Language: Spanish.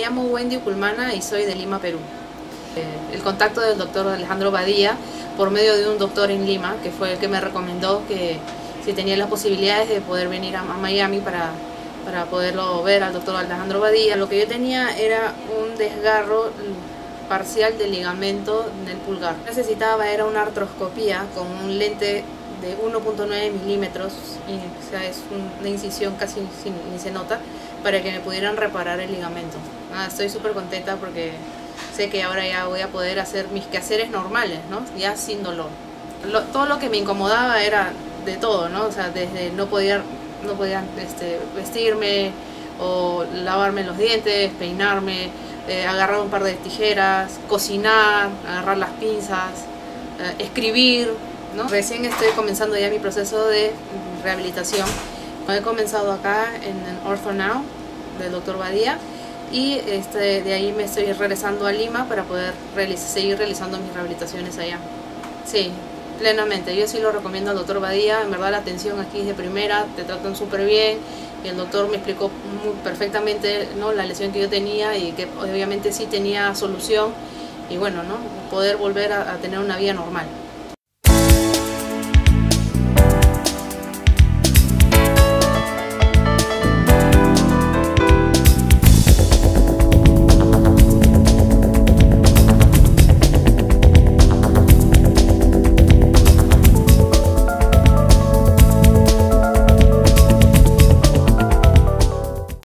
llamo Wendy Culmana y soy de Lima, Perú. Eh, el contacto del doctor Alejandro Badía por medio de un doctor en Lima, que fue el que me recomendó que si tenía las posibilidades de poder venir a, Miami para, para poderlo ver al doctor Alejandro Badía. Lo que yo tenía era un desgarro parcial del ligamento del pulgar. Necesitaba era una artroscopía con un lente de 1.9 milímetros, o sea, es una incisión casi ni se nota, para que me pudieran reparar el ligamento. Estoy súper contenta porque sé que ahora ya voy a poder hacer mis quehaceres normales, ¿no? ya sin dolor. todo lo que me incomodaba era de todo, ¿no? o sea, desde no podía, no podía este, vestirme o lavarme los dientes, peinarme, eh, agarrar un par de tijeras, cocinar, agarrar las pinzas, eh, escribir, Recién estoy comenzando ya mi proceso de rehabilitación. He comenzado acá en, Ortho Now del doctor Badía y este, de ahí me estoy regresando a Lima para poder seguir realizando mis rehabilitaciones allá. Sí, plenamente. Yo sí lo recomiendo al doctor Badía. En verdad la atención aquí es de primera, te tratan súper bien y el doctor me explicó muy perfectamente ¿no? la lesión que yo tenía y que obviamente sí tenía solución y bueno, ¿no? poder volver a tener una vida normal.